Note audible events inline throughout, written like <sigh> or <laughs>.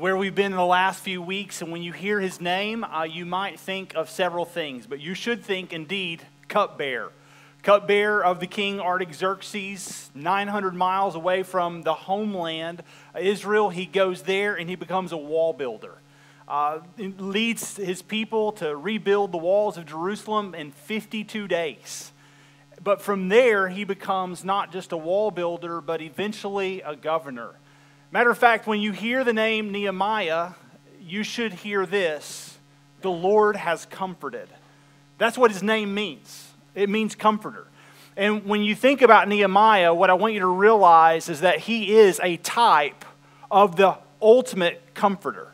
where we've been in the last few weeks, and when you hear his name, uh, you might think of several things, but you should think indeed cupbearer. Cupbearer of the king Artaxerxes, 900 miles away from the homeland, Israel. He goes there and he becomes a wall builder. Uh, leads his people to rebuild the walls of Jerusalem in 52 days. But from there, he becomes not just a wall builder, but eventually a governor. Matter of fact, when you hear the name Nehemiah, you should hear this the Lord has comforted. That's what his name means. It means comforter. And when you think about Nehemiah, what I want you to realize is that he is a type of the ultimate comforter.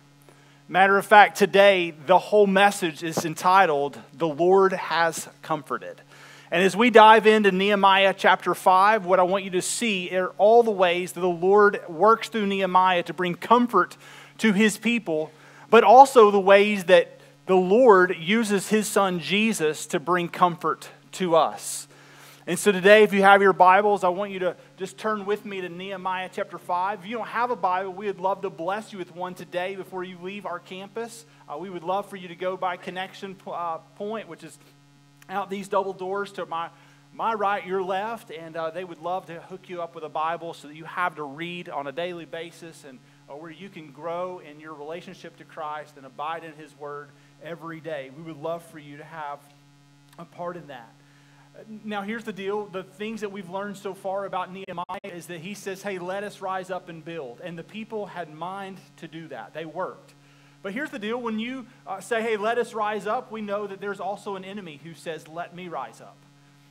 Matter of fact, today the whole message is entitled, The Lord Has Comforted. And as we dive into Nehemiah chapter 5, what I want you to see are all the ways that the Lord works through Nehemiah to bring comfort to his people, but also the ways that the Lord uses his son Jesus to bring comfort to us. And so today, if you have your Bibles, I want you to just turn with me to Nehemiah chapter 5. If you don't have a Bible, we would love to bless you with one today before you leave our campus. Uh, we would love for you to go by Connection uh, Point, which is out these double doors to my, my right, your left, and uh, they would love to hook you up with a Bible so that you have to read on a daily basis and uh, where you can grow in your relationship to Christ and abide in His Word every day. We would love for you to have a part in that. Now, here's the deal. The things that we've learned so far about Nehemiah is that he says, Hey, let us rise up and build. And the people had mind to do that. They worked. But here's the deal when you uh, say, hey, let us rise up, we know that there's also an enemy who says, let me rise up.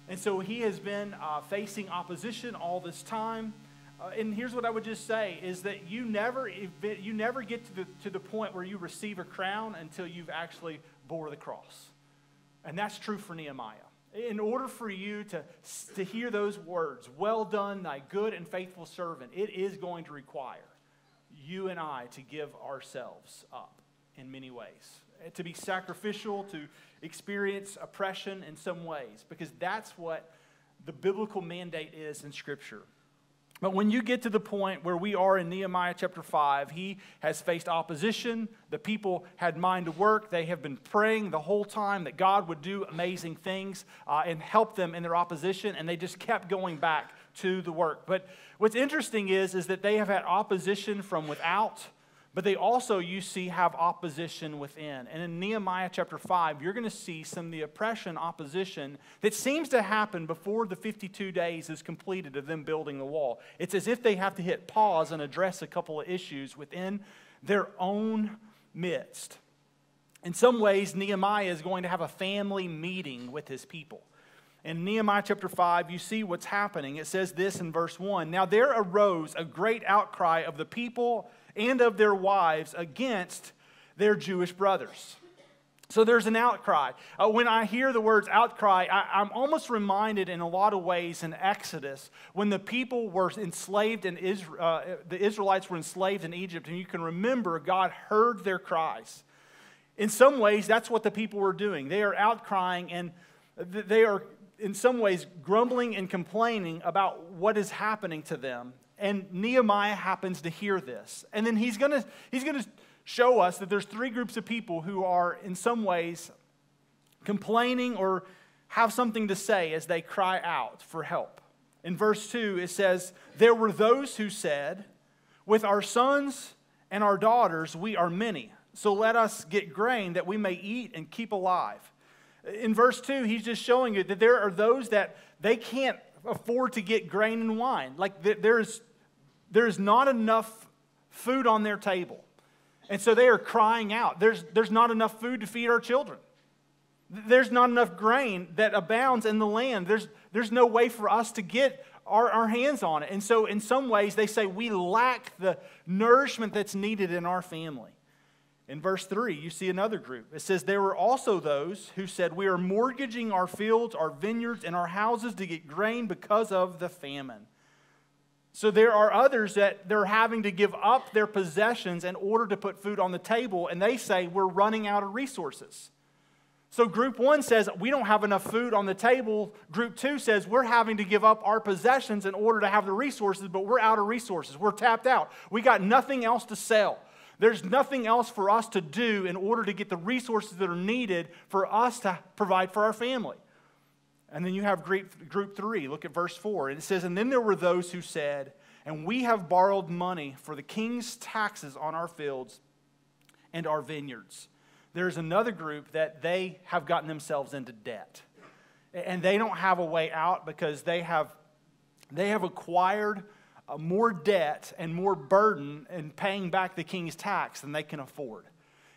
And so he has been uh, facing opposition all this time. Uh, and here's what I would just say is that you never, you never get to the, to the point where you receive a crown until you've actually bore the cross. And that's true for Nehemiah. In order for you to, to hear those words, well done, thy good and faithful servant, it is going to require you and I to give ourselves up in many ways, to be sacrificial, to experience oppression in some ways, because that's what the biblical mandate is in Scripture. But when you get to the point where we are in Nehemiah chapter 5, he has faced opposition. The people had mind to work. They have been praying the whole time that God would do amazing things uh, and help them in their opposition, and they just kept going back to the work. But what's interesting is, is that they have had opposition from without but they also, you see, have opposition within. And in Nehemiah chapter 5, you're going to see some of the oppression, opposition that seems to happen before the 52 days is completed of them building the wall. It's as if they have to hit pause and address a couple of issues within their own midst. In some ways, Nehemiah is going to have a family meeting with his people. In Nehemiah chapter 5, you see what's happening. It says this in verse 1 Now there arose a great outcry of the people and of their wives against their Jewish brothers. So there's an outcry. Uh, when I hear the words outcry, I, am almost reminded in a lot of ways in Exodus when the people were enslaved in Israel, uh, the Israelites were enslaved in Egypt, and you can remember God heard their cries. In some ways, that's what the people were doing. They are outcrying and they are, in some ways, grumbling and complaining about what is happening to them. And Nehemiah happens to hear this. And then he's going to he's going to show us that there's three groups of people who are in some ways complaining or have something to say as they cry out for help. In verse 2 it says, "There were those who said, with our sons and our daughters we are many. So let us get grain that we may eat and keep alive." In verse 2, he's just showing you that there are those that they can't afford to get grain and wine. Like there's, there's not enough food on their table. And so they are crying out. There's, there's not enough food to feed our children. There's not enough grain that abounds in the land. There's, there's no way for us to get our, our hands on it. And so, in some ways, they say we lack the nourishment that's needed in our family. In verse 3, you see another group. It says, There were also those who said, We are mortgaging our fields, our vineyards, and our houses to get grain because of the famine. So there are others that they're having to give up their possessions in order to put food on the table, and they say, We're running out of resources. So, group one says, We don't have enough food on the table. Group two says, We're having to give up our possessions in order to have the resources, but we're out of resources. We're tapped out. We got nothing else to sell. There's nothing else for us to do in order to get the resources that are needed for us to provide for our family. And then you have group, group three. Look at verse four. And it says, And then there were those who said, And we have borrowed money for the king's taxes on our fields and our vineyards there's another group that they have gotten themselves into debt. And they don't have a way out because they have, they have acquired more debt and more burden in paying back the king's tax than they can afford.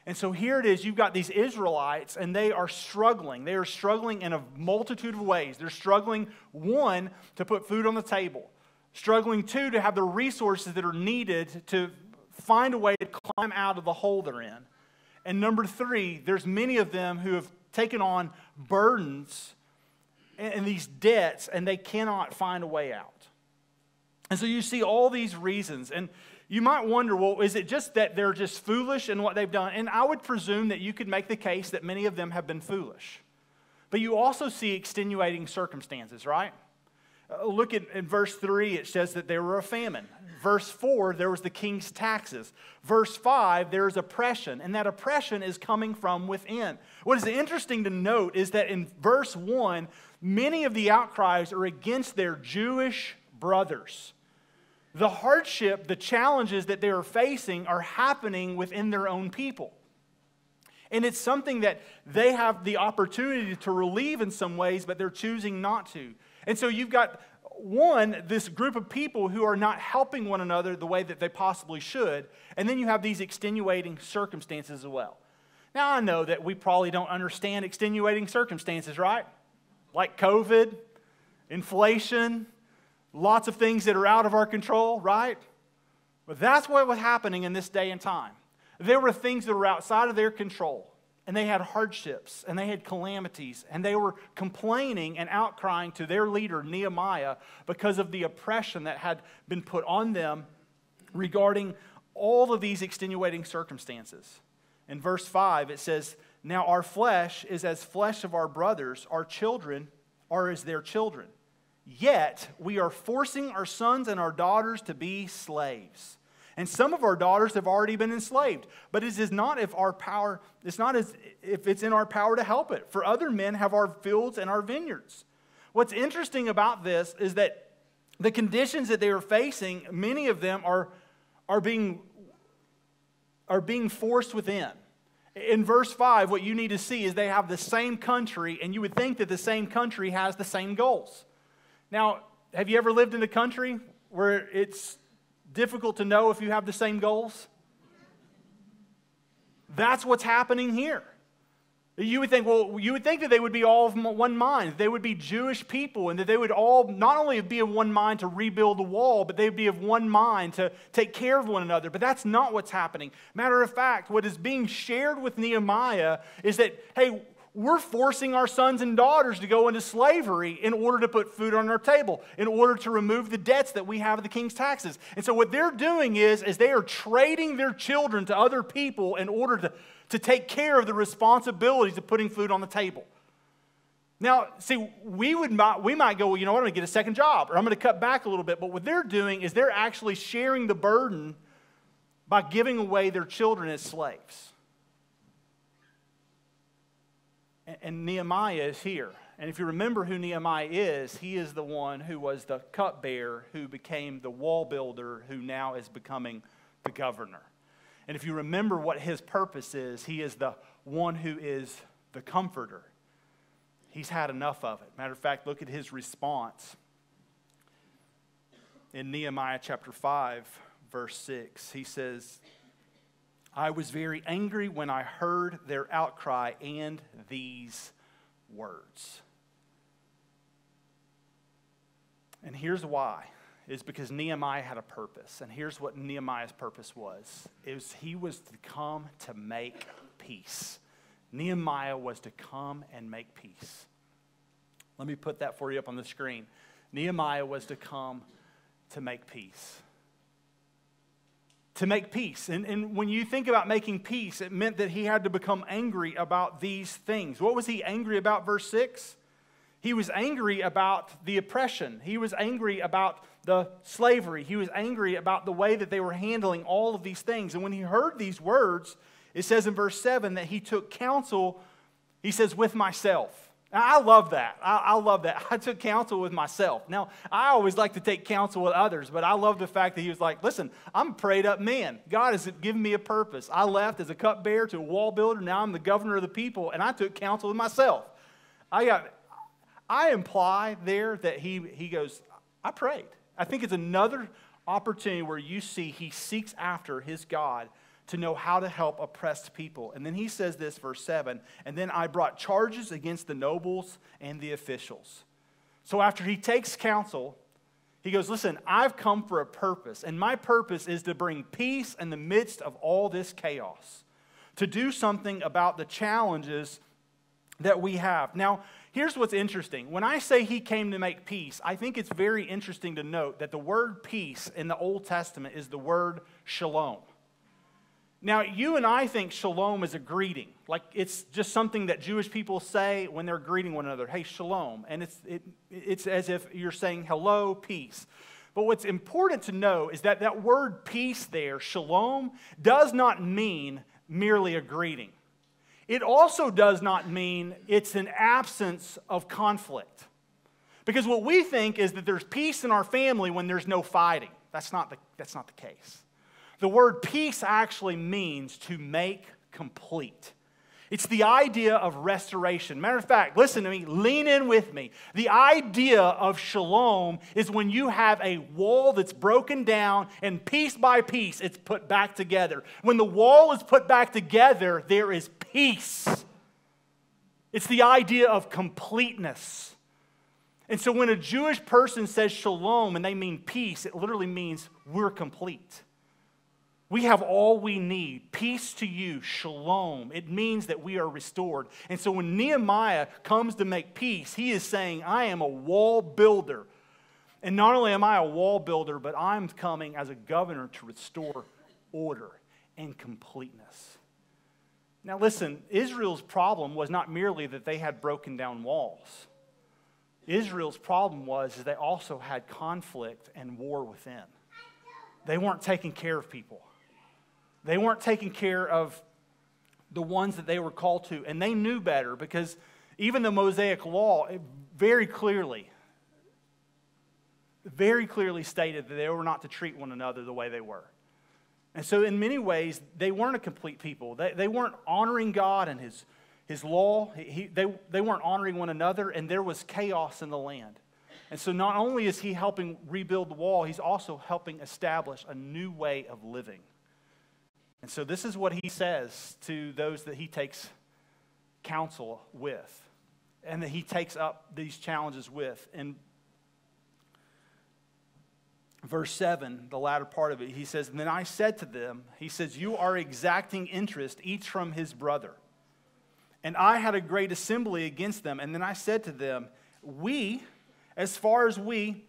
And so here it is you've got these Israelites, and they are struggling. They are struggling in a multitude of ways. They're struggling, one, to put food on the table, struggling, two, to have the resources that are needed to find a way to climb out of the hole they're in. And number three, there's many of them who have taken on burdens and these debts, and they cannot find a way out. And so you see all these reasons. And you might wonder, well, is it just that they're just foolish in what they've done? And I would presume that you could make the case that many of them have been foolish. But you also see extenuating circumstances, right? Uh, look at in verse 3, it says that there were a famine. Verse 4, there was the king's taxes. Verse 5, there is oppression, and that oppression is coming from within. What is interesting to note is that in verse 1, many of the outcries are against their Jewish brothers. The hardship, the challenges that they are facing are happening within their own people. And it's something that they have the opportunity to relieve in some ways, but they're choosing not to. And so you've got one, this group of people who are not helping one another the way that they possibly should. And then you have these extenuating circumstances as well. Now, I know that we probably don't understand extenuating circumstances, right? Like COVID, inflation, lots of things that are out of our control, right? But that's what was happening in this day and time. There were things that were outside of their control and they had hardships and they had calamities and they were complaining and outcrying to their leader Nehemiah because of the oppression that had been put on them regarding all of these extenuating circumstances. In verse 5, it says, Now our flesh is as flesh of our brothers, our children are as their children. Yet we are forcing our sons and our daughters to be slaves and some of our daughters have already been enslaved. But it is not if our power, it's not as if it's in our power to help it. For other men have our fields and our vineyards. What's interesting about this is that the conditions that they are facing, many of them are, are, being, are being forced within. In verse 5, what you need to see is they have the same country, and you would think that the same country has the same goals. Now, have you ever lived in a country where it's difficult to know if you have the same goals? That's what's happening here. You would think, well, you would think that they would be all of one mind. They would be Jewish people, and that they would all not only be of one mind to rebuild the wall, but they would be of one mind to take care of one another. But that's not what's happening. Matter of fact, what is being shared with Nehemiah is that, hey, we're forcing our sons and daughters to go into slavery in order to put food on our table, in order to remove the debts that we have of the king's taxes. And so what they're doing is, is they are trading their children to other people in order to, to take care of the responsibilities of putting food on the table. Now, see, we, would not, we might go, well, you know what, I'm going to get a second job, or I'm going to cut back a little bit. But what they're doing is they're actually sharing the burden by giving away their children as slaves. And Nehemiah is here. And if you remember who Nehemiah is, he is the one who was the cupbearer who became the wall builder who now is becoming the governor. And if you remember what his purpose is, he is the one who is the comforter. He's had enough of it. Matter of fact, look at his response in Nehemiah chapter 5, verse 6. He says, I was very angry when I heard their outcry and these words. And here's why is because Nehemiah had a purpose. And here's what Nehemiah's purpose was. It was he was to come to make peace. Nehemiah was to come and make peace. Let me put that for you up on the screen. Nehemiah was to come to make peace to make peace. And, and when you think about making peace, it meant that he had to become angry about these things. What was he angry about, verse 6? He was angry about the oppression. He was angry about the slavery. He was angry about the way that they were handling all of these things. And when he heard these words, it says in verse 7 that he took counsel, he says, with myself. I love that. I, I, love that. <laughs> I took counsel with myself. Now, I always like to take counsel with others, but I love the fact that he was like, listen, I'm a prayed up man. God has given me a purpose. I left as a cupbearer to a wall builder. Now I'm the governor of the people, and I took counsel with myself. I got, I imply there that he, he goes, I prayed. I think it's another opportunity where you see he seeks after his God to know how to help oppressed people. And then he says this, verse 7 and then I brought charges against the nobles and the officials. So after he takes counsel, he goes, Listen, I've come for a purpose, and my purpose is to bring peace in the midst of all this chaos, to do something about the challenges that we have. Now, here's what's interesting. When I say he came to make peace, I think it's very interesting to note that the word peace in the Old Testament is the word shalom. Now, you and I think shalom is a greeting. Like it's just something that Jewish people say when they're greeting one another. Hey, shalom. And it's, it, it's as if you're saying hello, peace. But what's important to know is that that word peace there, shalom, does not mean merely a greeting. It also does not mean it's an absence of conflict. Because what we think is that there's peace in our family when there's no fighting. That's not the, that's not the case. The word peace actually means to make complete. It's the idea of restoration. Matter of fact, listen to me, lean in with me. The idea of shalom is when you have a wall that's broken down and piece by piece it's put back together. When the wall is put back together, there is peace. It's the idea of completeness. And so when a Jewish person says shalom and they mean peace, it literally means we're complete. We have all we need. Peace to you, shalom. It means that we are restored. And so when Nehemiah comes to make peace, he is saying, I am a wall builder. And not only am I a wall builder, but I'm coming as a governor to restore order and completeness. Now, listen, Israel's problem was not merely that they had broken down walls. Israel's problem was they also had conflict and war within. They weren't taking care of people. They weren't taking care of the ones that they were called to, and they knew better because even the Mosaic law very clearly, very clearly stated that they were not to treat one another the way they were. And so, in many ways, they weren't a complete people. They, they weren't honoring God and His, his law, he, they, they weren't honoring one another, and there was chaos in the land. And so, not only is He helping rebuild the wall, He's also helping establish a new way of living. And so this is what he says to those that he takes counsel with and that he takes up these challenges with. In verse 7, the latter part of it, he says, And then I said to them, He says, You are exacting interest, each from his brother. And I had a great assembly against them. And then I said to them, We, as far as we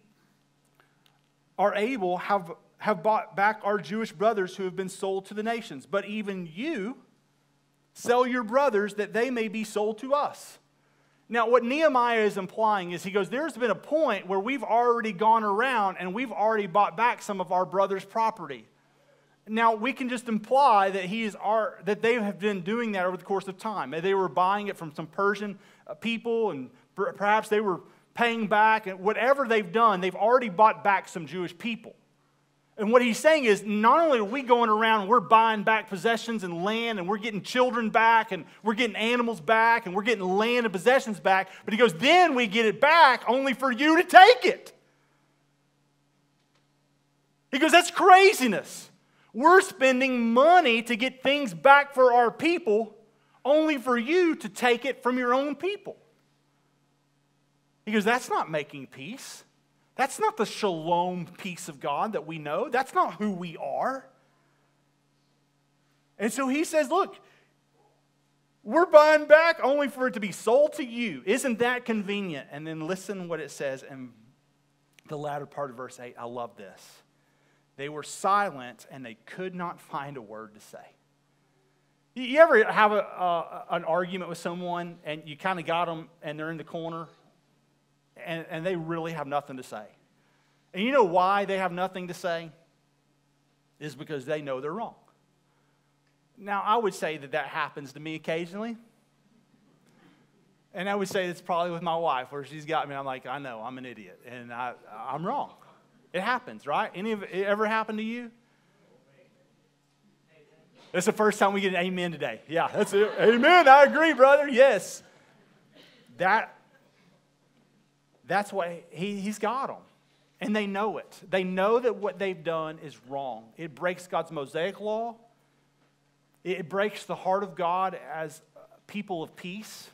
are able, have have bought back our Jewish brothers who have been sold to the nations. But even you sell your brothers that they may be sold to us. Now, what Nehemiah is implying is he goes, There's been a point where we've already gone around and we've already bought back some of our brother's property. Now, we can just imply that, he is our, that they have been doing that over the course of time. They were buying it from some Persian uh, people, and perhaps they were paying back, and whatever they've done, they've already bought back some Jewish people. And what he's saying is not only are we going around we're buying back possessions and land and we're getting children back and we're getting animals back and we're getting land and possessions back, but he goes, then we get it back only for you to take it. He goes, that's craziness. We're spending money to get things back for our people only for you to take it from your own people. He goes, that's not making peace. That's not the shalom peace of God that we know. That's not who we are. And so he says, Look, we're buying back only for it to be sold to you. Isn't that convenient? And then listen what it says in the latter part of verse 8. I love this. They were silent and they could not find a word to say. You ever have a, uh, an argument with someone and you kind of got them and they're in the corner and, and they really have nothing to say? And you know why they have nothing to say? Is because they know they're wrong. Now, I would say that that happens to me occasionally. And I would say it's probably with my wife, where she's got me. I'm like, I know, I'm an idiot, and I, I'm wrong. It happens, right? Any of it ever happened to you? That's the first time we get an amen today. Yeah, that's it. Amen. I agree, brother. Yes. That, that's what he, he's got them. And they know it. They know that what they've done is wrong. It breaks God's Mosaic law, it breaks the heart of God as people of peace.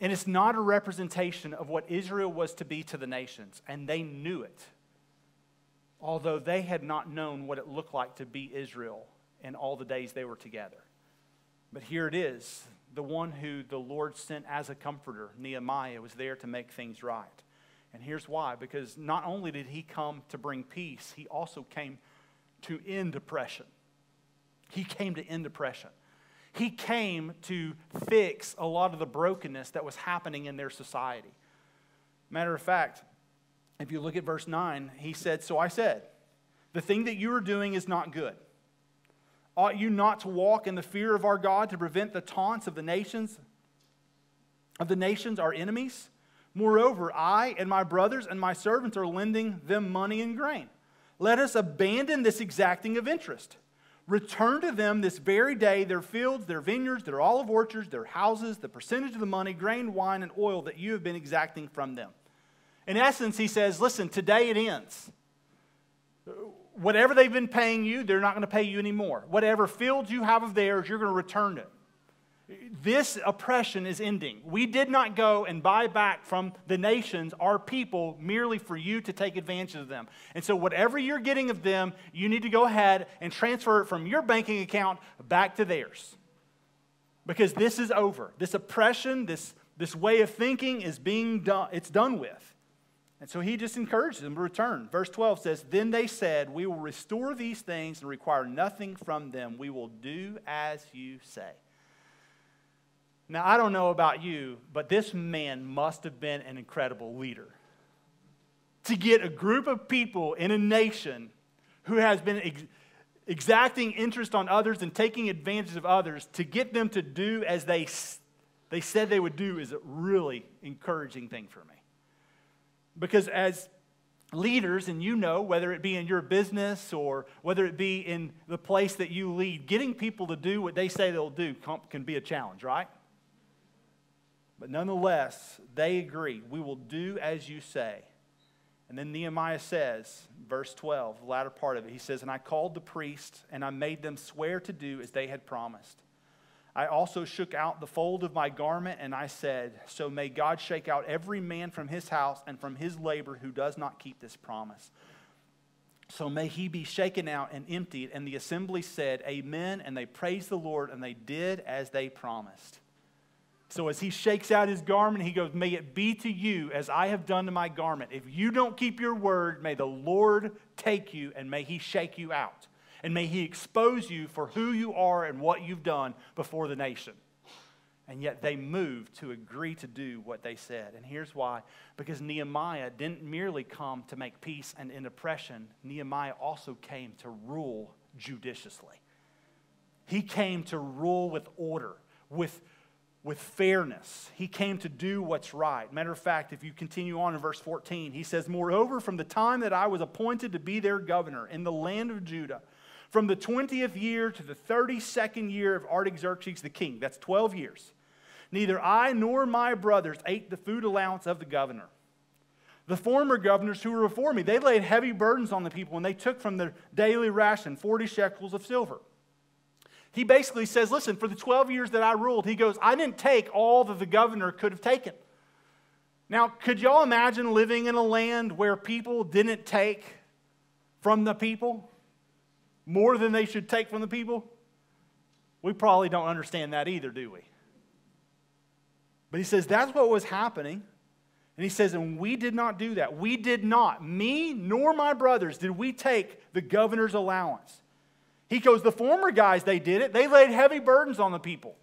And it's not a representation of what Israel was to be to the nations. And they knew it, although they had not known what it looked like to be Israel in all the days they were together. But here it is the one who the Lord sent as a comforter, Nehemiah, was there to make things right. And here's why because not only did he come to bring peace, he also came to end oppression. He came to end oppression. He came to fix a lot of the brokenness that was happening in their society. Matter of fact, if you look at verse 9, he said, So I said, the thing that you are doing is not good. Ought you not to walk in the fear of our God to prevent the taunts of the nations, of the nations, our enemies? Moreover, I and my brothers and my servants are lending them money and grain. Let us abandon this exacting of interest. Return to them this very day their fields, their vineyards, their olive orchards, their houses, the percentage of the money, grain, wine, and oil that you have been exacting from them. In essence, he says, Listen, today it ends. Whatever they've been paying you, they're not going to pay you anymore. Whatever fields you have of theirs, you're going to return it. This oppression is ending. We did not go and buy back from the nations, our people, merely for you to take advantage of them. And so, whatever you're getting of them, you need to go ahead and transfer it from your banking account back to theirs. Because this is over. This oppression, this, this way of thinking is being done, it's done with. And so he just encourages them to return. Verse 12 says, Then they said, We will restore these things and require nothing from them. We will do as you say. Now, I don't know about you, but this man must have been an incredible leader. To get a group of people in a nation who has been ex- exacting interest on others and taking advantage of others, to get them to do as they, they said they would do is a really encouraging thing for me. Because as leaders, and you know, whether it be in your business or whether it be in the place that you lead, getting people to do what they say they'll do can be a challenge, right? But nonetheless, they agree. We will do as you say. And then Nehemiah says, verse 12, the latter part of it, he says, And I called the priests, and I made them swear to do as they had promised. I also shook out the fold of my garment, and I said, So may God shake out every man from his house and from his labor who does not keep this promise. So may he be shaken out and emptied. And the assembly said, Amen. And they praised the Lord, and they did as they promised. So as he shakes out his garment, he goes, May it be to you as I have done to my garment. If you don't keep your word, may the Lord take you and may he shake you out. And may he expose you for who you are and what you've done before the nation. And yet they moved to agree to do what they said. And here's why because Nehemiah didn't merely come to make peace and in oppression, Nehemiah also came to rule judiciously. He came to rule with order, with with fairness. He came to do what's right. Matter of fact, if you continue on in verse 14, he says, Moreover, from the time that I was appointed to be their governor in the land of Judah, from the 20th year to the 32nd year of Artaxerxes the king, that's 12 years, neither I nor my brothers ate the food allowance of the governor. The former governors who were before me, they laid heavy burdens on the people and they took from their daily ration 40 shekels of silver. He basically says, listen, for the 12 years that I ruled, he goes, I didn't take all that the governor could have taken. Now, could y'all imagine living in a land where people didn't take from the people more than they should take from the people? We probably don't understand that either, do we? But he says that's what was happening. And he says, And we did not do that. We did not, me nor my brothers, did we take the governor's allowance. He goes, The former guys, they did it. They laid heavy burdens on the people.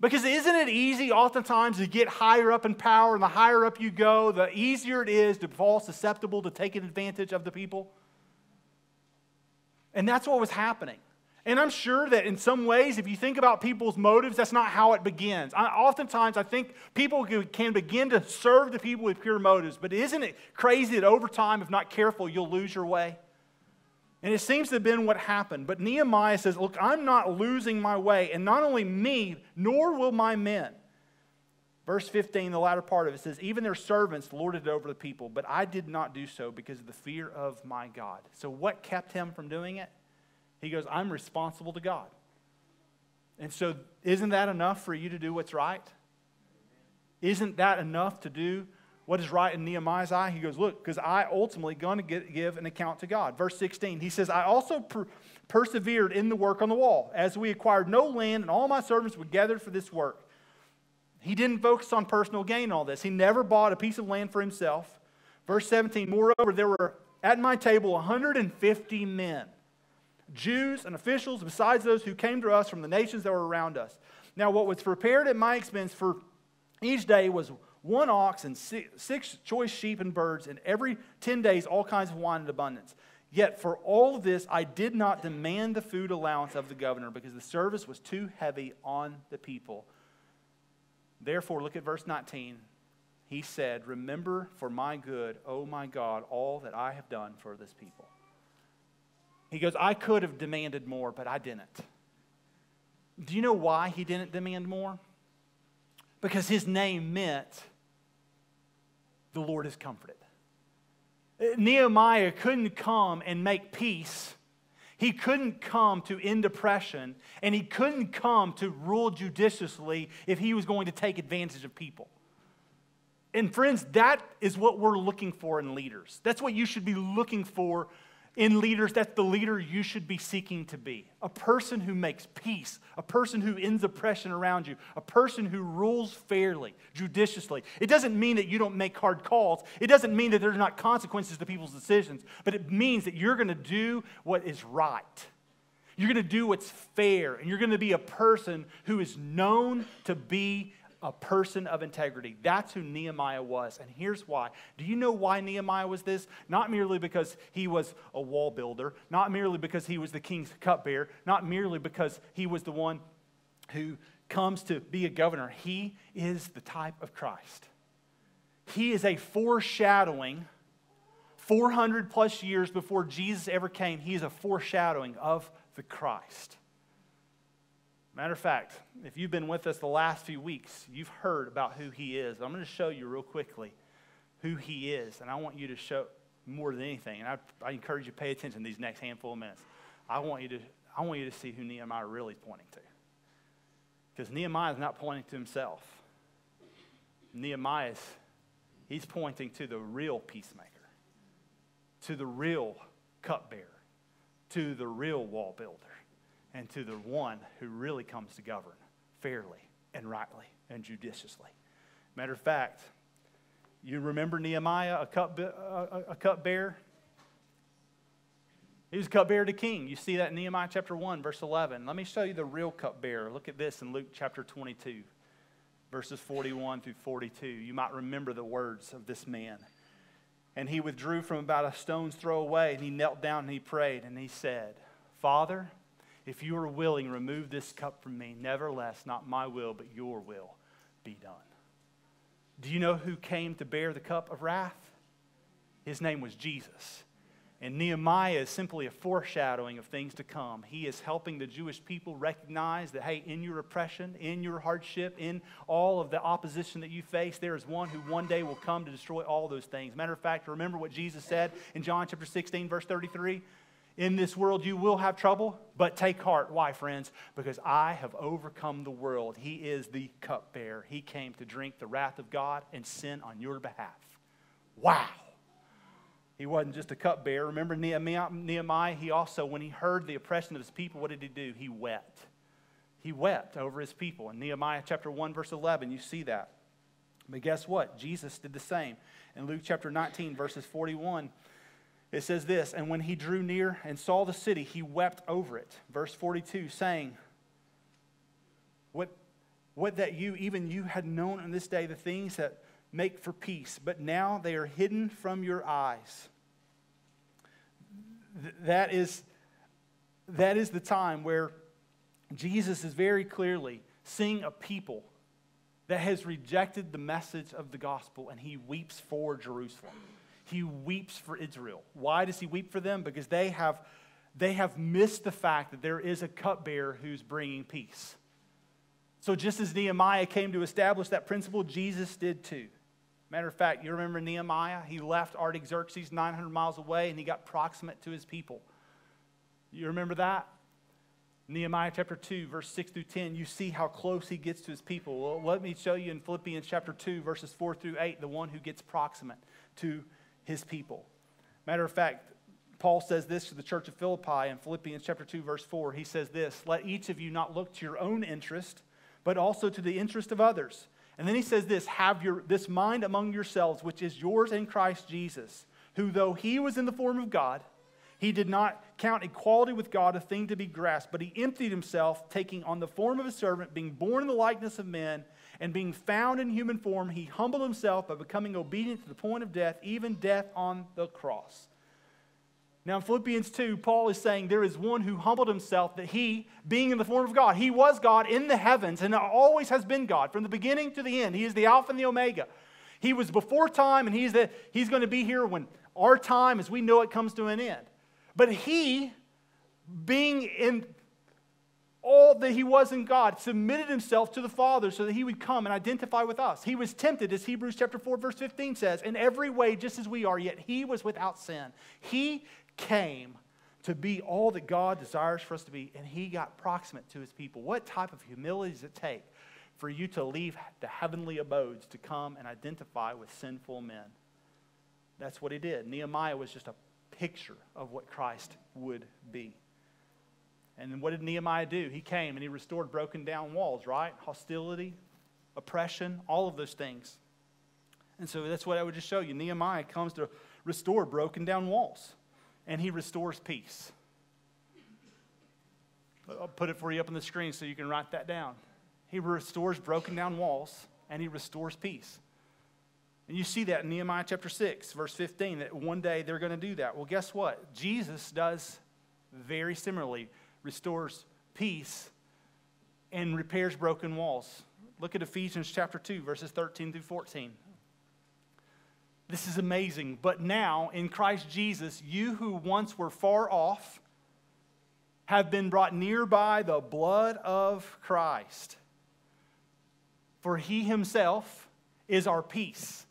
Because isn't it easy oftentimes to get higher up in power, and the higher up you go, the easier it is to fall susceptible to taking advantage of the people? And that's what was happening. And I'm sure that in some ways, if you think about people's motives, that's not how it begins. I, oftentimes, I think people can begin to serve the people with pure motives, but isn't it crazy that over time, if not careful, you'll lose your way? And it seems to have been what happened. But Nehemiah says, Look, I'm not losing my way, and not only me, nor will my men. Verse 15, the latter part of it says, Even their servants lorded it over the people, but I did not do so because of the fear of my God. So, what kept him from doing it? He goes, I'm responsible to God. And so, isn't that enough for you to do what's right? Isn't that enough to do what is right in Nehemiah's eye? He goes, Look, because I ultimately going to get, give an account to God. Verse 16, he says, I also per- persevered in the work on the wall, as we acquired no land, and all my servants were gathered for this work. He didn't focus on personal gain in all this. He never bought a piece of land for himself. Verse 17, moreover, there were at my table 150 men Jews and officials, besides those who came to us from the nations that were around us. Now, what was prepared at my expense for each day was one ox and six choice sheep and birds, and every 10 days all kinds of wine in abundance. Yet for all this, I did not demand the food allowance of the governor because the service was too heavy on the people. Therefore, look at verse 19. He said, Remember for my good, O my God, all that I have done for this people. He goes, I could have demanded more, but I didn't. Do you know why he didn't demand more? Because his name meant the Lord is comforted. Nehemiah couldn't come and make peace. He couldn't come to end oppression, and he couldn't come to rule judiciously if he was going to take advantage of people. And friends, that is what we're looking for in leaders. That's what you should be looking for in leaders, that's the leader you should be seeking to be. A person who makes peace, a person who ends oppression around you, a person who rules fairly, judiciously. It doesn't mean that you don't make hard calls. It doesn't mean that there's not consequences to people's decisions, but it means that you're going to do what is right. You're going to do what's fair, and you're going to be a person who is known to be a person of integrity. That's who Nehemiah was. And here's why. Do you know why Nehemiah was this? Not merely because he was a wall builder, not merely because he was the king's cupbearer, not merely because he was the one who comes to be a governor. He is the type of Christ. He is a foreshadowing. 400 plus years before Jesus ever came, he is a foreshadowing of the Christ. Matter of fact, if you've been with us the last few weeks, you've heard about who he is. I'm going to show you real quickly who he is, and I want you to show more than anything. And I, I encourage you to pay attention these next handful of minutes. I want you to, I want you to see who Nehemiah really is pointing to. Because Nehemiah is not pointing to himself. Nehemiah is, he's pointing to the real peacemaker, to the real cupbearer, to the real wall builder and to the one who really comes to govern fairly and rightly and judiciously. Matter of fact, you remember Nehemiah, a, cup, a, a cupbearer? He was a cupbearer to king. You see that in Nehemiah chapter 1, verse 11. Let me show you the real cupbearer. Look at this in Luke chapter 22, verses 41 through 42. You might remember the words of this man. And he withdrew from about a stone's throw away, and he knelt down and he prayed, and he said, Father, if you are willing, remove this cup from me. Nevertheless, not my will, but your will be done. Do you know who came to bear the cup of wrath? His name was Jesus. And Nehemiah is simply a foreshadowing of things to come. He is helping the Jewish people recognize that, hey, in your oppression, in your hardship, in all of the opposition that you face, there is one who one day will come to destroy all those things. Matter of fact, remember what Jesus said in John chapter 16, verse 33? In this world you will have trouble, but take heart. Why, friends? Because I have overcome the world. He is the cupbearer. He came to drink the wrath of God and sin on your behalf. Wow. He wasn't just a cupbearer. Remember Nehemiah? He also, when he heard the oppression of his people, what did he do? He wept. He wept over his people. In Nehemiah chapter 1, verse 11, you see that. But guess what? Jesus did the same. In Luke chapter 19, verses 41, it says this And when he drew near and saw the city, he wept over it. Verse 42, saying, What, what that you, even you, had known in this day the things that make for peace, but now they are hidden from your eyes. Th- that is, that is the time where Jesus is very clearly seeing a people that has rejected the message of the gospel and he weeps for Jerusalem. He weeps for Israel. Why does he weep for them? Because they have, they have missed the fact that there is a cupbearer who's bringing peace. So, just as Nehemiah came to establish that principle, Jesus did too. Matter of fact, you remember Nehemiah? He left Artaxerxes 900 miles away and he got proximate to his people. You remember that? Nehemiah chapter 2, verse 6 through 10, you see how close he gets to his people. Well, let me show you in Philippians chapter 2, verses 4 through 8, the one who gets proximate to his people. Matter of fact, Paul says this to the church of Philippi in Philippians chapter 2, verse 4. He says this Let each of you not look to your own interest, but also to the interest of others. And then he says this Have your, this mind among yourselves, which is yours in Christ Jesus, who, though he was in the form of God, he did not count equality with God a thing to be grasped, but he emptied himself, taking on the form of a servant, being born in the likeness of men, and being found in human form, he humbled himself by becoming obedient to the point of death, even death on the cross. Now, in Philippians 2, Paul is saying there is one who humbled himself, that he, being in the form of God, he was God in the heavens and always has been God from the beginning to the end. He is the Alpha and the Omega. He was before time, and he's, the, he's going to be here when our time, as we know it, comes to an end. But he, being in all that he was in God, submitted himself to the Father so that he would come and identify with us. He was tempted, as Hebrews chapter 4, verse 15 says, in every way, just as we are, yet he was without sin. He came to be all that God desires for us to be, and he got proximate to his people. What type of humility does it take for you to leave the heavenly abodes to come and identify with sinful men? That's what he did. Nehemiah was just a picture of what Christ would be. And then what did Nehemiah do? He came and he restored broken down walls, right? Hostility, oppression, all of those things. And so that's what I would just show you. Nehemiah comes to restore broken down walls, and he restores peace. I'll put it for you up on the screen so you can write that down. He restores broken down walls, and he restores peace. And you see that in Nehemiah chapter 6, verse 15, that one day they're going to do that. Well, guess what? Jesus does very similarly, restores peace and repairs broken walls. Look at Ephesians chapter 2, verses 13 through 14. This is amazing. But now, in Christ Jesus, you who once were far off have been brought near by the blood of Christ. For he himself is our peace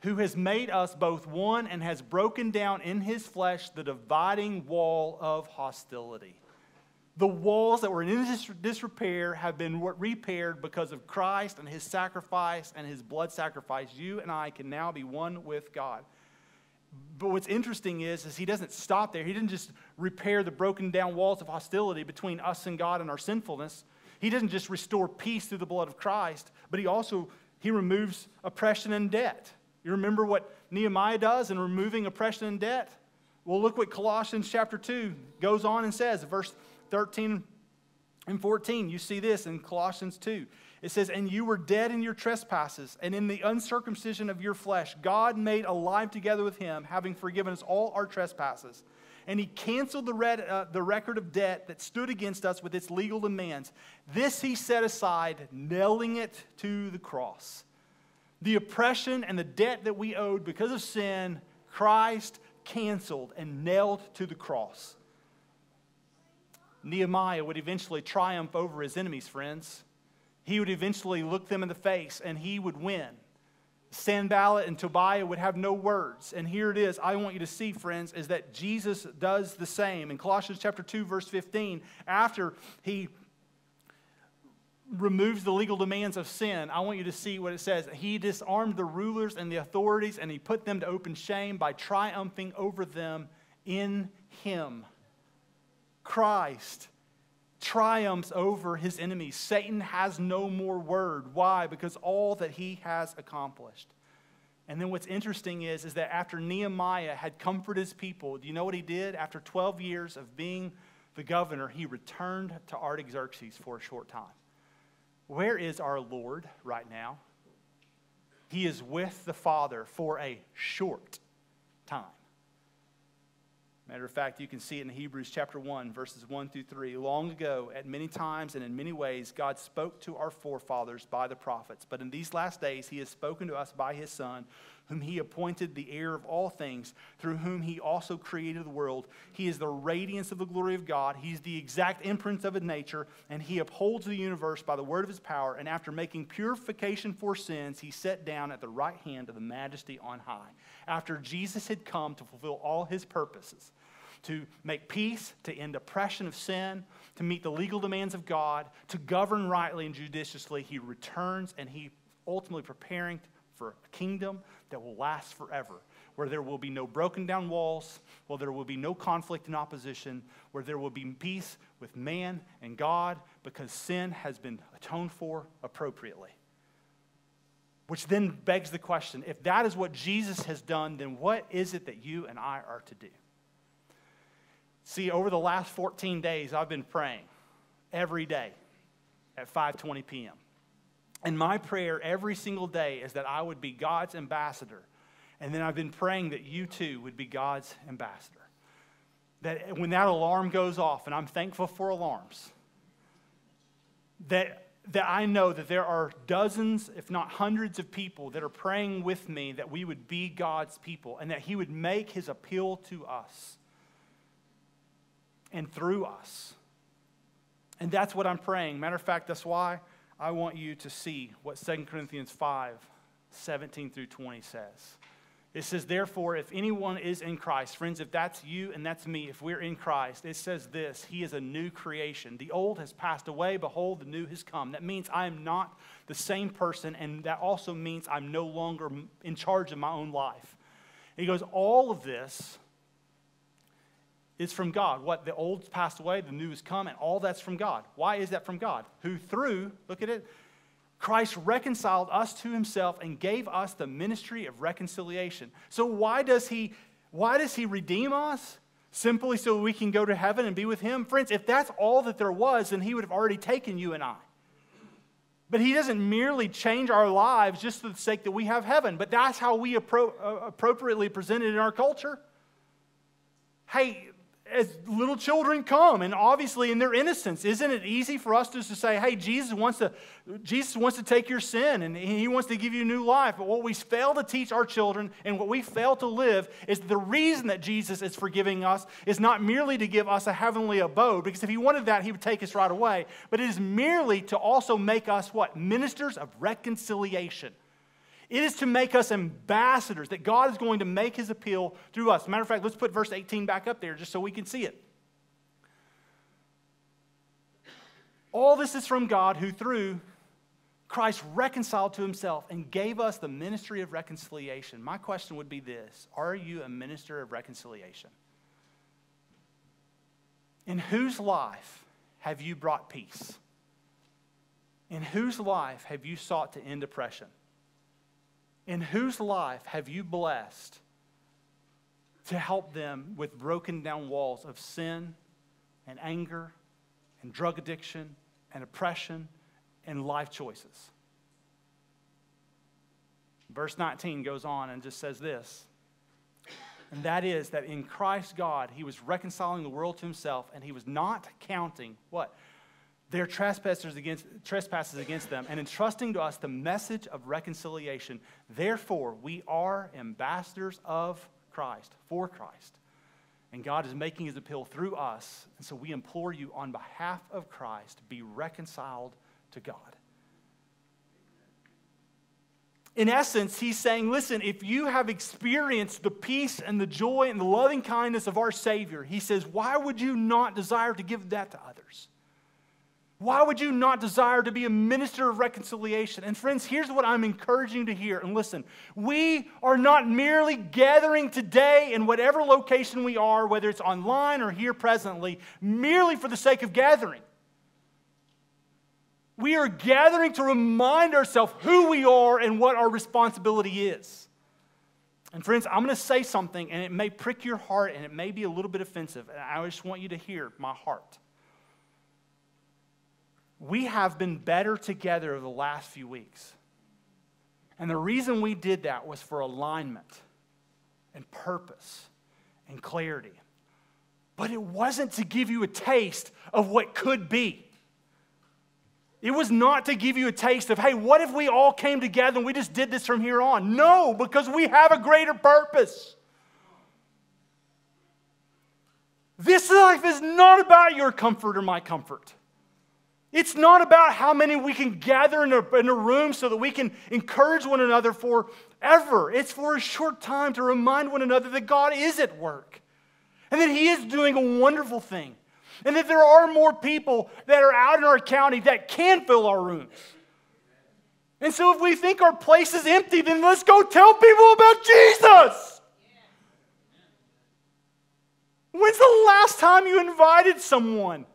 who has made us both one and has broken down in his flesh the dividing wall of hostility. The walls that were in disrepair have been repaired because of Christ and his sacrifice and his blood sacrifice. You and I can now be one with God. But what's interesting is, is he doesn't stop there. He didn't just repair the broken down walls of hostility between us and God and our sinfulness. He doesn't just restore peace through the blood of Christ, but he also he removes oppression and debt. You remember what Nehemiah does in removing oppression and debt? Well, look what Colossians chapter 2 goes on and says, verse 13 and 14. You see this in Colossians 2. It says, And you were dead in your trespasses, and in the uncircumcision of your flesh, God made alive together with him, having forgiven us all our trespasses. And he canceled the, red, uh, the record of debt that stood against us with its legal demands. This he set aside, nailing it to the cross the oppression and the debt that we owed because of sin, Christ canceled and nailed to the cross. Nehemiah would eventually triumph over his enemies, friends. He would eventually look them in the face and he would win. Sanballat and Tobiah would have no words. And here it is. I want you to see, friends, is that Jesus does the same. In Colossians chapter 2, verse 15, after he removes the legal demands of sin, I want you to see what it says. He disarmed the rulers and the authorities, and he put them to open shame by triumphing over them in him. Christ triumphs over his enemies. Satan has no more word. Why? Because all that he has accomplished. And then what's interesting is, is that after Nehemiah had comforted his people, do you know what he did? After 12 years of being the governor, he returned to Artaxerxes for a short time. Where is our Lord right now? He is with the Father for a short time. Matter of fact, you can see it in Hebrews chapter 1, verses 1 through 3. Long ago, at many times and in many ways, God spoke to our forefathers by the prophets. But in these last days, He has spoken to us by His Son whom he appointed the heir of all things, through whom he also created the world. He is the radiance of the glory of God. He's the exact imprint of his nature, and he upholds the universe by the word of his power. And after making purification for sins, he sat down at the right hand of the majesty on high. After Jesus had come to fulfill all his purposes, to make peace, to end oppression of sin, to meet the legal demands of God, to govern rightly and judiciously, he returns and he ultimately preparing for a kingdom that will last forever, where there will be no broken down walls, where there will be no conflict and opposition, where there will be peace with man and God because sin has been atoned for appropriately. Which then begs the question if that is what Jesus has done, then what is it that you and I are to do? See, over the last 14 days, I've been praying every day at 5:20 p.m. And my prayer every single day is that I would be God's ambassador. And then I've been praying that you too would be God's ambassador. That when that alarm goes off, and I'm thankful for alarms, that, that I know that there are dozens, if not hundreds, of people that are praying with me that we would be God's people and that He would make His appeal to us and through us. And that's what I'm praying. Matter of fact, that's why I want you to see what 2 Corinthians 5 17 through 20 says. It says, Therefore, if anyone is in Christ, friends, if that's you and that's me, if we're in Christ, it says this He is a new creation. The old has passed away, behold, the new has come. That means I am not the same person, and that also means I'm no longer in charge of my own life. He goes, All of this is from God. What the old's passed away, the new has come, and all that's from God. Why is that from God? Who through, look at it, Christ reconciled us to himself and gave us the ministry of reconciliation. So why does he why does he redeem us? Simply so we can go to heaven and be with him? Friends, if that's all that there was, then he would have already taken you and I. But he doesn't merely change our lives just for the sake that we have heaven, but that's how we appro- uh, appropriately present it in our culture. Hey, as little children come and obviously in their innocence isn't it easy for us just to say hey jesus wants to jesus wants to take your sin and he wants to give you new life. But what we fail to teach our children and what we fail to live is the reason that jesus is forgiving us is not merely to give us a heavenly abode because if he wanted that he would take us right away but it is merely to also make us what? Ministers of reconciliation it is to make us ambassadors, that God is going to make his appeal through us. Matter of fact, let's put verse 18 back up there just so we can see it. All this is from God who, through Christ, reconciled to himself and gave us the ministry of reconciliation. My question would be this Are you a minister of reconciliation? In whose life have you brought peace? In whose life have you sought to end oppression? In whose life have you blessed to help them with broken down walls of sin and anger and drug addiction and oppression and life choices? Verse 19 goes on and just says this. And that is that in Christ God, he was reconciling the world to himself and he was not counting what? Their trespasses against, trespasses against them and entrusting to us the message of reconciliation. Therefore, we are ambassadors of Christ, for Christ. And God is making his appeal through us. And so we implore you on behalf of Christ, be reconciled to God. In essence, he's saying, listen, if you have experienced the peace and the joy and the loving kindness of our Savior, he says, why would you not desire to give that to others? Why would you not desire to be a minister of reconciliation? And friends, here's what I'm encouraging you to hear. And listen, we are not merely gathering today in whatever location we are, whether it's online or here presently, merely for the sake of gathering. We are gathering to remind ourselves who we are and what our responsibility is. And friends, I'm going to say something, and it may prick your heart, and it may be a little bit offensive. And I just want you to hear my heart. We have been better together over the last few weeks. And the reason we did that was for alignment and purpose and clarity. But it wasn't to give you a taste of what could be. It was not to give you a taste of, hey, what if we all came together and we just did this from here on? No, because we have a greater purpose. This life is not about your comfort or my comfort. It's not about how many we can gather in a, in a room so that we can encourage one another forever. It's for a short time to remind one another that God is at work and that He is doing a wonderful thing and that there are more people that are out in our county that can fill our rooms. And so if we think our place is empty, then let's go tell people about Jesus. When's the last time you invited someone?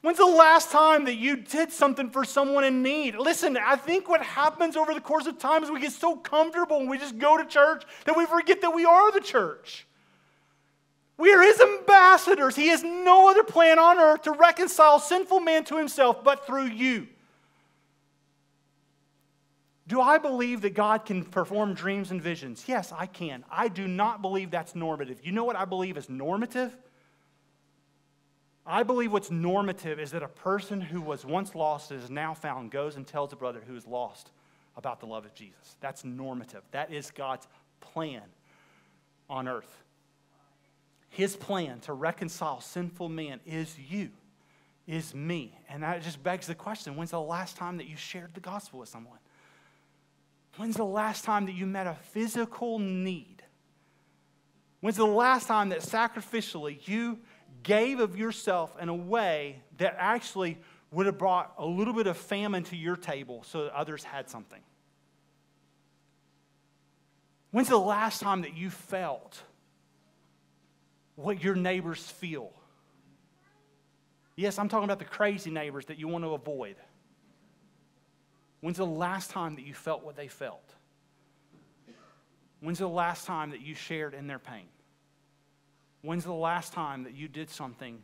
When's the last time that you did something for someone in need? Listen, I think what happens over the course of time is we get so comfortable and we just go to church that we forget that we are the church. We are his ambassadors. He has no other plan on earth to reconcile sinful man to himself but through you. Do I believe that God can perform dreams and visions? Yes, I can. I do not believe that's normative. You know what I believe is normative? I believe what's normative is that a person who was once lost and is now found goes and tells a brother who is lost about the love of Jesus. That's normative. That is God's plan on earth. His plan to reconcile sinful man is you, is me. And that just begs the question when's the last time that you shared the gospel with someone? When's the last time that you met a physical need? When's the last time that sacrificially you gave of yourself in a way that actually would have brought a little bit of famine to your table so that others had something? When's the last time that you felt what your neighbors feel. Yes, I'm talking about the crazy neighbors that you want to avoid. When's the last time that you felt what they felt? When's the last time that you shared in their pain? When's the last time that you did something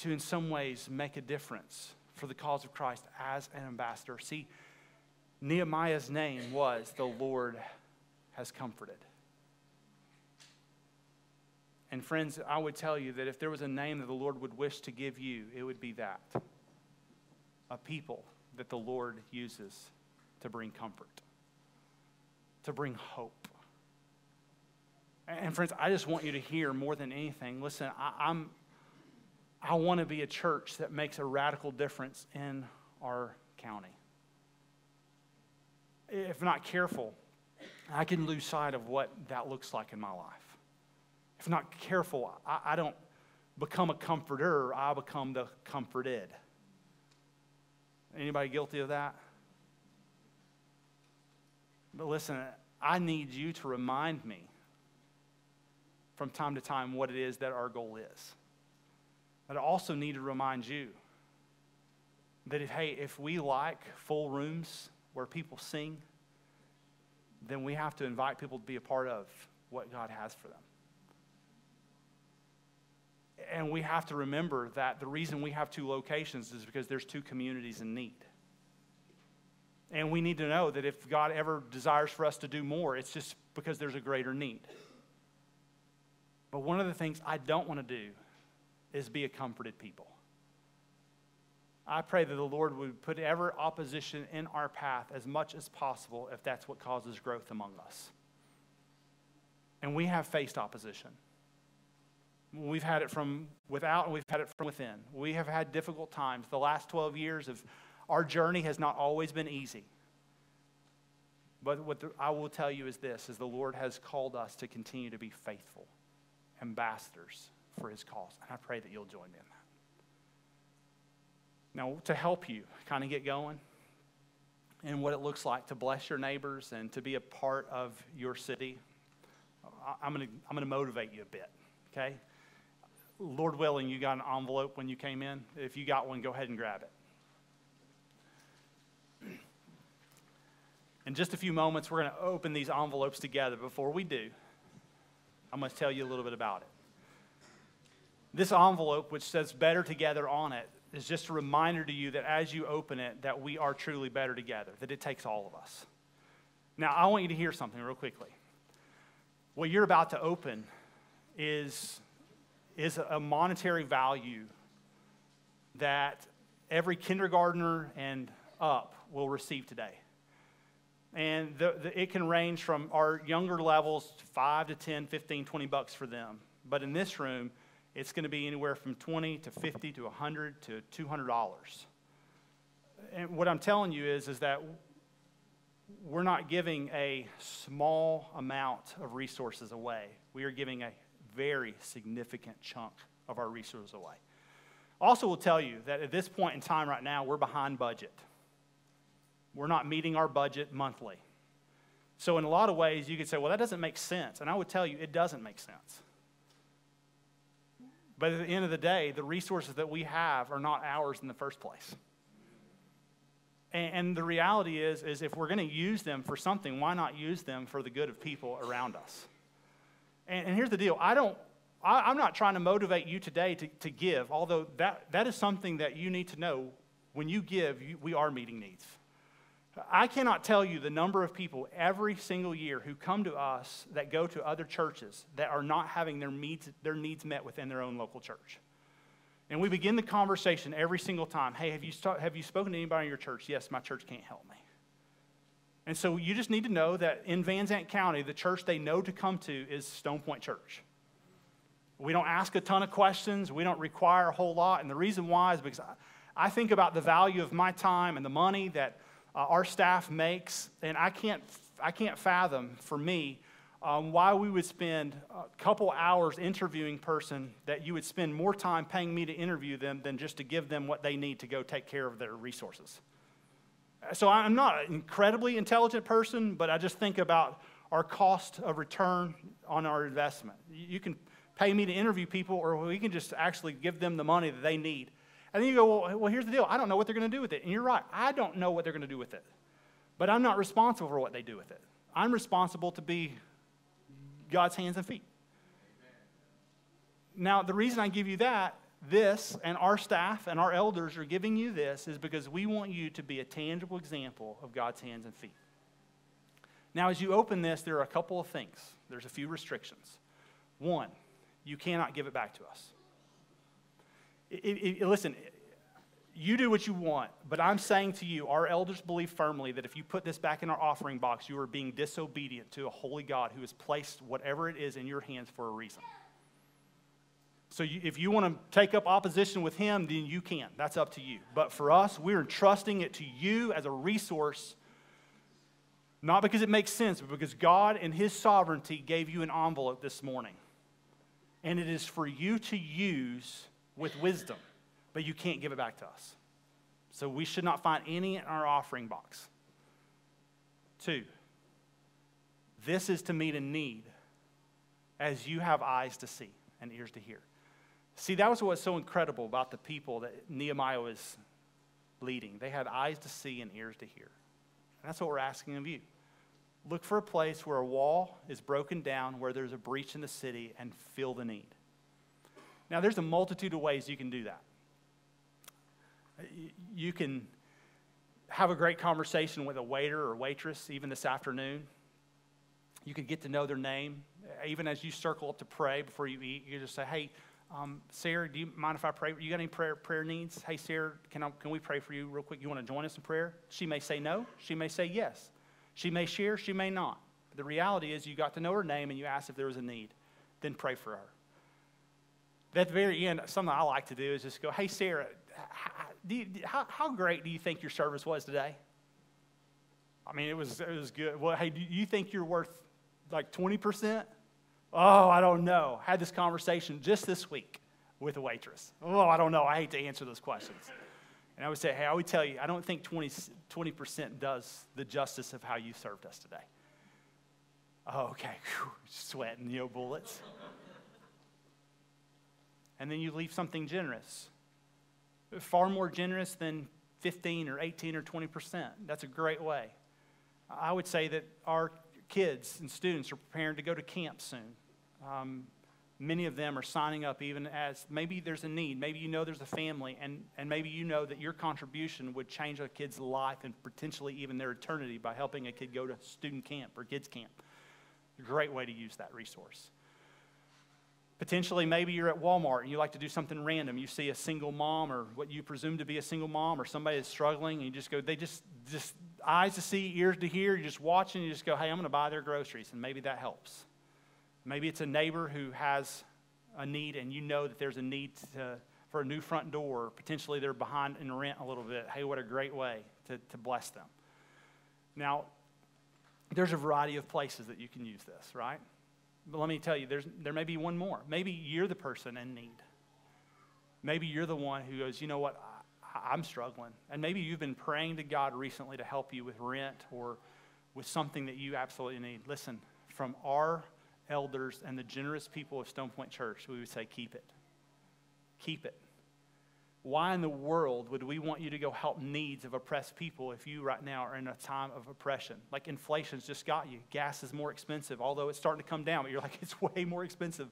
to, in some ways, make a difference for the cause of Christ as an ambassador? See, Nehemiah's name was The Lord Has Comforted. And friends, I would tell you that if there was a name that the Lord would wish to give you, it would be that a people that the Lord uses to bring comfort, to bring hope. And friends, I just want you to hear more than anything. Listen, I, am I want to be a church that makes a radical difference in our county. If not careful, I can lose sight of what that looks like in my life if not careful, I, I don't become a comforter, I become the comforted. Anybody guilty of that? But listen, I need you to remind me from time to time what it is that our goal is. But I also need to remind you that if, hey, if we like full rooms where people sing, then we have to invite people to be a part of what God has for them. And we have to remember that the reason we have two locations is because there's two communities in need. And we need to know that if God ever desires for us to do more, it's just because there's a greater need. But one of the things I don't want to do is be a comforted people. I pray that the Lord would put ever opposition in our path as much as possible if that's what causes growth among us. And we have faced opposition. We've had it from without and we've had it from within. We have had difficult times. The last 12 years of our journey has not always been easy. But what the, I will tell you is this is the Lord has called us to continue to be faithful ambassadors for his cause. And I pray that you'll join me in that. Now, to help you kind of get going and what it looks like to bless your neighbors and to be a part of your city, I'm going to I'm going to motivate you a bit, okay? Lord willing, you got an envelope when you came in. If you got one, go ahead and grab it. In just a few moments, we're going to open these envelopes together. Before we do, I'm going to tell you a little bit about it. This envelope, which says better together on it, is just a reminder to you that as you open it, that we are truly better together, that it takes all of us. Now, I want you to hear something real quickly. What you're about to open is, is a monetary value that every kindergartner and up will receive today. And the, the, it can range from our younger levels, 5 to 10, 15, 20 bucks for them. But in this room, it's going to be anywhere from 20 to 50 to 100 to 200 dollars. And what I'm telling you is, is that we're not giving a small amount of resources away. We are giving a very significant chunk of our resources away. Also, will tell you that at this point in time right now, we're behind budget. We're not meeting our budget monthly. So, in a lot of ways, you could say, well, that doesn't make sense. And I would tell you, it doesn't make sense. But at the end of the day, the resources that we have are not ours in the first place. And, the reality is, is if we're going to use them for something, why not use them for the good of people around us? And, and here's the deal. I don't, I, am not trying to motivate you today to, to give, although that, that is something that you need to know. When you give, you, we are meeting needs. I cannot tell you the number of people every single year who come to us that go to other churches that are not having their needs, their needs met within their own local church. And we begin the conversation every single time. Hey, have you, st- have you spoken to anybody in your church? Yes, my church can't help me. And so you just need to know that in Van Zandt County, the church they know to come to is Stonepoint Church. We don't ask a ton of questions, we don't require a whole lot. And the reason why is because I, I think about the value of my time and the money that uh, our staff makes, and I can't, I can't fathom for me um, why we would spend a couple hours interviewing person that you would spend more time paying me to interview them than just to give them what they need to go take care of their resources. So I'm not an incredibly intelligent person, but I just think about our cost of return on our investment. You can pay me to interview people, or we can just actually give them the money that they need. And then you go, well, well here's the deal. I don't know what they're going to do with it. And you're right. I don't know what they're going to do with it. But I'm not responsible for what they do with it. I'm responsible to be God's hands and feet. Now, the reason I give you that, this, and our staff and our elders are giving you this is because we want you to be a tangible example of God's hands and feet. Now, as you open this, there are a couple of things. There's a few restrictions. One, you cannot give it back to us. It, it, listen, you do what you want, but I'm saying to you, our elders believe firmly that if you put this back in our offering box, you are being disobedient to a holy God who has placed whatever it is in your hands for a reason. So you, if you want to take up opposition with him, then you can. That's up to you. But for us, we're entrusting it to you as a resource, not because it makes sense, but because God in his sovereignty gave you an envelope this morning. And it is for you to use with wisdom but you can't give it back to us. So we should not find any in our offering box. Two, this is to meet a need as you have eyes to see and ears to hear. See, that was what's so incredible about the people that Nehemiah was leading. They had eyes to see and ears to hear. And that's what we're asking of you. Look for a place where a wall is broken down, where there's a breach in the city, and fill the need. Now, there's a multitude of ways you can do that you can have a great conversation with a waiter or waitress even this afternoon. You can get to know their name. Even as you circle up to pray before you eat, you just say, hey, um, Sarah, do you mind if I pray? You got any prayer, prayer needs? Hey, Sarah, can, I, can we pray for you real quick? You want to join us in prayer? She may say no. She may say yes. She may share. She may not. The reality is you got to know her name and you asked if there was a need. Then pray for her. At the very end, something I like to do is just go, hey, Sarah, you, how, how great do you think your service was today? I mean, it was, it was good. Well, hey, do you think you're worth like 20%? Oh, I don't know. I had this conversation just this week with a waitress. Oh, I don't know. I hate to answer those questions. And I would say, hey, I would tell you, I don't think 20, 20% does the justice of how you served us today. Oh, okay. Whew, sweating, you know, bullets. And then you leave something generous. Far more generous than 15 or 18 or 20%. That's a great way. I would say that our kids and students are preparing to go to camp soon. Um, many of them are signing up even as maybe there's a need. Maybe you know there's a family, and, and maybe you know that your contribution would change a kid's life and potentially even their eternity by helping a kid go to student camp or kids camp. Great way to use that resource. Potentially, maybe you're at Walmart and you like to do something random. You see a single mom or what you presume to be a single mom or somebody that's struggling, and you just go, they just, just eyes to see, ears to hear. You're just watching, and you just go, hey, I'm going to buy their groceries, and maybe that helps. Maybe it's a neighbor who has a need, and you know that there's a need to, for a new front door. Potentially, they're behind in rent a little bit. Hey, what a great way to, to bless them. Now, there's a variety of places that you can use this, right? But let me tell you, there's, there may be one more. Maybe you're the person in need. Maybe you're the one who goes, you know what, I, I'm struggling. And maybe you've been praying to God recently to help you with rent or with something that you absolutely need. Listen, from our elders and the generous people of Stonepoint Church, we would say, keep it. Keep it. Why in the world would we want you to go help needs of oppressed people if you right now are in a time of oppression? Like inflation's just got you. Gas is more expensive, although it's starting to come down, but you're like, <laughs> it's way more expensive.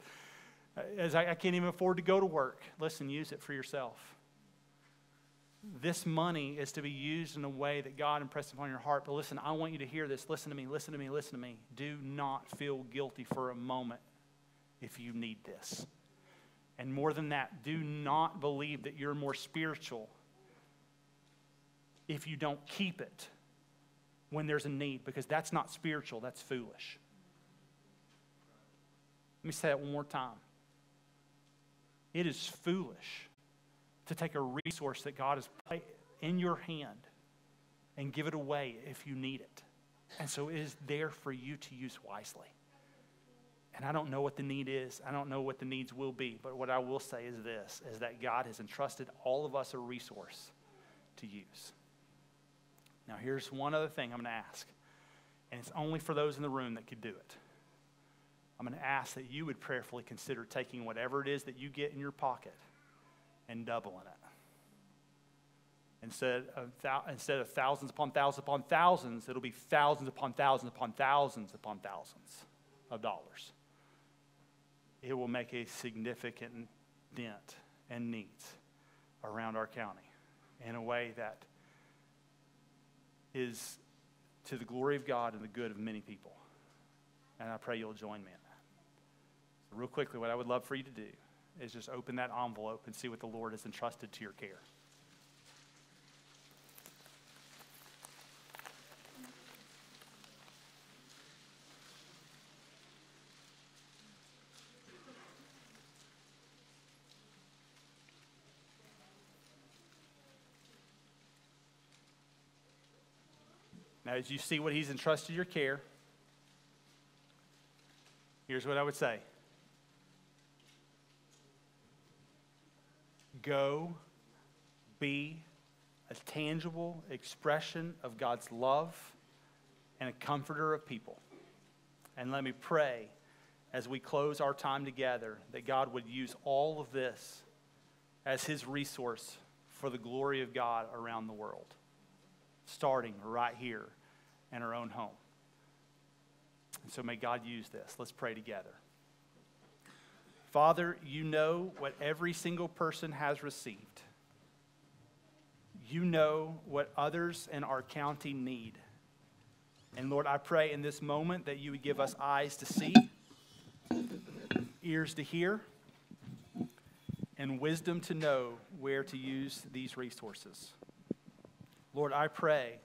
Uh, as I, I can't even afford to go to work. Listen, use it for yourself. This money is to be used in a way that God impressed upon your heart. But listen, I want you to hear this. Listen to me, listen to me, listen to me. Do not feel guilty for a moment if you need this. And more than that, do not believe that you're more spiritual if you don't keep it when there's a need, because that's not spiritual, that's foolish. Let me say that one more time. It is foolish to take a resource that God has put in your hand and give it away if you need it. And so it is there for you to use wisely. And I don't know what the need is. I don't know what the needs will be. But what I will say is this is that God has entrusted all of us a resource to use. Now, here's one other thing I'm going to ask. And it's only for those in the room that could do it. I'm going to ask that you would prayerfully consider taking whatever it is that you get in your pocket and doubling it. Instead of, instead of thousands upon thousands upon thousands, it'll be thousands upon thousands upon thousands upon thousands of dollars. It will make a significant dent and needs around our county in a way that is to the glory of God and the good of many people. And I pray you'll join me in that. Real quickly, what I would love for you to do is just open that envelope and see what the Lord has entrusted to your care. As you see what He's entrusted your care, here's what I would say Go be a tangible expression of God's love and a comforter of people. And let me pray as we close our time together that God would use all of this as his resource for the glory of God around the world, starting right here in our own home. And so may God use this. Let's pray together. Father, you know what every single person has received. You know what others in our county need. And Lord, I pray in this moment that you would give us eyes to see, ears to hear, and wisdom to know where to use these resources. Lord, I pray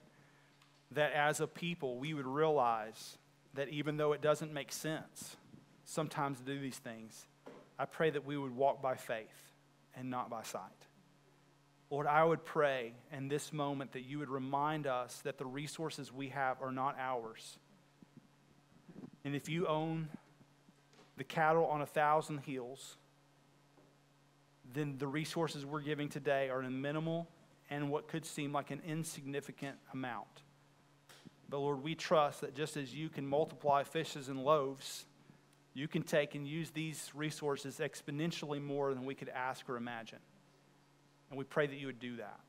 that as a people we would realize that even though it doesn't make sense sometimes to do these things, I pray that we would walk by faith and not by sight. Lord, I would pray in this moment that you would remind us that the resources we have are not ours. And if you own the cattle on a thousand hills, then the resources we're giving today are a minimal and what could seem like an insignificant amount. But Lord, we trust that just as you can multiply fishes and loaves, you can take and use these resources exponentially more than we could ask or imagine. And we pray that you would do that.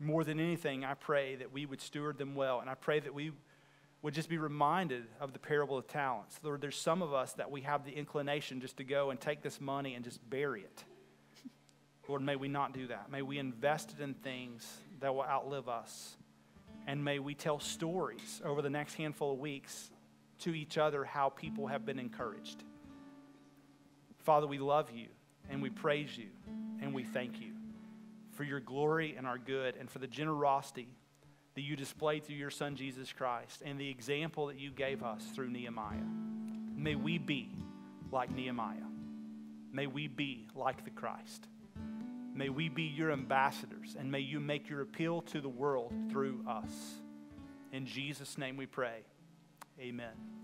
More than anything, I pray that we would steward them well. And I pray that we would just be reminded of the parable of talents. Lord, there's some of us that we have the inclination just to go and take this money and just bury it. Lord, may we not do that. May we invest it in things that will outlive us. And may we tell stories over the next handful of weeks to each other how people have been encouraged. Father, we love you and we praise you and we thank you for your glory and our good and for the generosity that you displayed through your Son, Jesus Christ, and the example that you gave us through Nehemiah. May we be like Nehemiah. May we be like the Christ. May we be your ambassadors, and may you make your appeal to the world through us. In Jesus' name we pray. Amen.